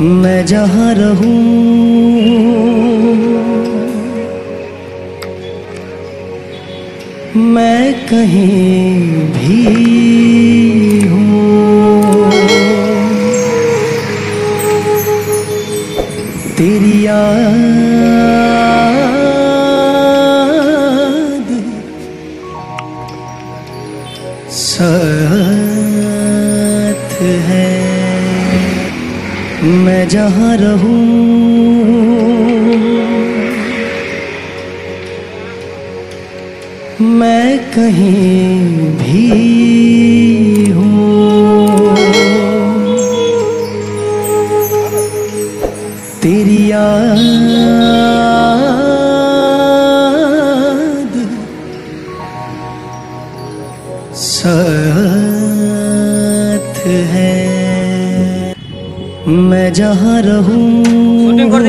मैं जहाँ रहूँ मैं कहीं भी हूँ। तेरी याद साथ है। मैं जहाँ रहूँ। मैं कहीं भी हूँ। साथ है। मैं जहाँ रहूँ। कर